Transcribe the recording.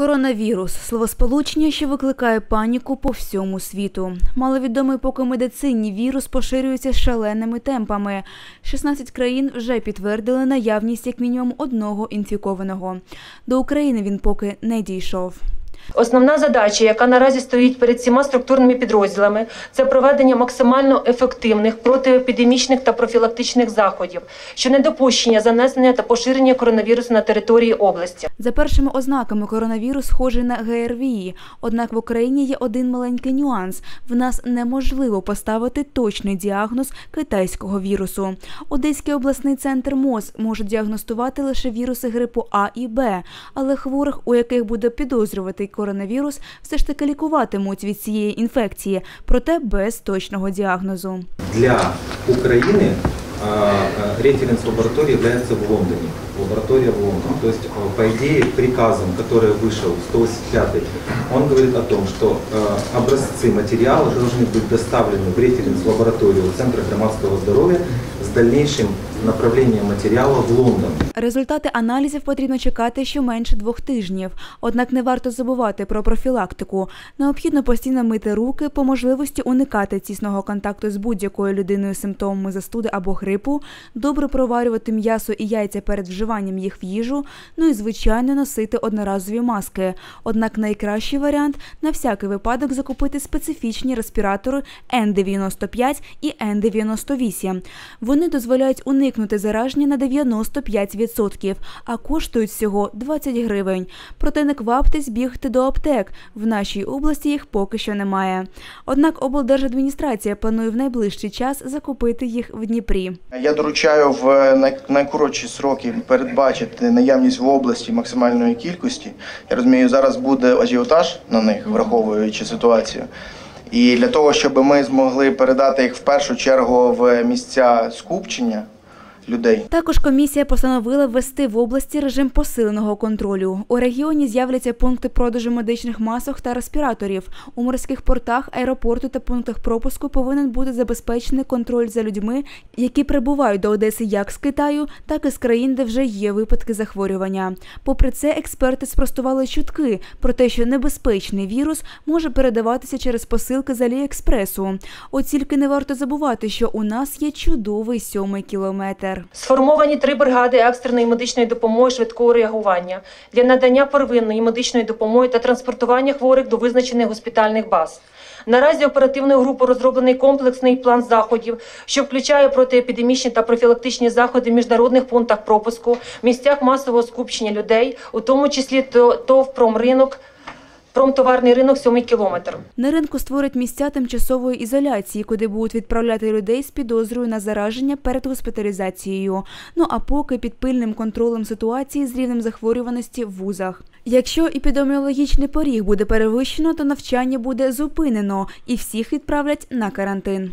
Коронавірус словосполучення, що викликає паніку по всьому світу. Маловідомий поки медицині вірус поширюється шаленими темпами. 16 країн вже підтвердили наявність як мінімум одного інфікованого. До України він поки не дійшов. Основна задача, яка наразі стоїть перед всіма структурними підрозділами, це проведення максимально ефективних протиепідемічних та профілактичних заходів, що недопущення занесення та поширення коронавірусу на території області. За першими ознаками коронавірус схожий на ГРВІ. Однак в Україні є один маленький нюанс: в нас неможливо поставити точний діагноз китайського вірусу. Одеський обласний центр МОЗ може діагностувати лише віруси грипу А і Б, але хворих, у яких буде підозрювати коронавірус, все ж таки лікуватимуть від цієї інфекції, проте без точного діагнозу. Для Украины а, а, референс лаборатории является в Лондоне. Лаборатория в Лондоне. То есть, а, по идее, приказом, который вышел 185 он говорит о том, что а, образцы материала должны быть доставлены в референс лабораторию Центра громадского здоровья с дальнейшим направлением материала в Лондон. Результати аналізів потрібно чекати щоменше двох тижнів. Однак не варто забувати про профілактику. Необхідно постійно мити руки, по можливості уникати тісного контакту з будь-якою людиною з симптомами застуди або грипу, добре проварювати м'ясо і яйця перед вживанням їх в їжу, ну і звичайно носити одноразові маски. Однак найкращий варіант на всякий випадок закупити специфічні респіратори N95 і N98. Вони дозволяють уникнути зараження на 95%, а коштують всього 20 гривень. Проте не кваптесь бігти до аптек. В нашій області їх поки що немає. Однак облдержадміністрація планує в найближчий час закупити їх в Дніпрі. Я доручаю в найкоротші сроки передбачити наявність в області максимальної кількості. Я розумію, зараз буде ажіотаж на них, враховуючи ситуацію. І для того, щоб ми змогли передати їх в першу чергу в місця скупчення людей. Також комісія постановила ввести в області режим посиленого контролю. У регіоні з'являться пункти продажу медичних масок та респіраторів. У морських портах, аеропорту та пунктах пропуску повинен бути забезпечений контроль за людьми, які прибувають до Одеси як з Китаю, так і з країн, де вже є випадки захворювання. Попри це, експерти спростували чутки про те, що небезпечний вірус може передаватися через посилки з Аліекспресу. От тільки не варто забувати, що у нас є чудовий сьомий кілометр. Сформовані три бригади екстреної медичної допомоги швидкого реагування для надання первинної медичної допомоги та транспортування хворих до визначених госпітальних баз. Наразі оперативною групою розроблений комплексний план заходів, що включає протиепідемічні та профілактичні заходи в міжнародних пунктах пропуску, місцях масового скупчення людей, у тому числі ТО- ТОВ «Промринок», промтоварний ринок «Сьомий кілометр». На ринку створять місця тимчасової ізоляції, куди будуть відправляти людей з підозрою на зараження перед госпіталізацією. Ну а поки під пильним контролем ситуації з рівнем захворюваності в вузах. Якщо епідеміологічний поріг буде перевищено, то навчання буде зупинено і всіх відправлять на карантин.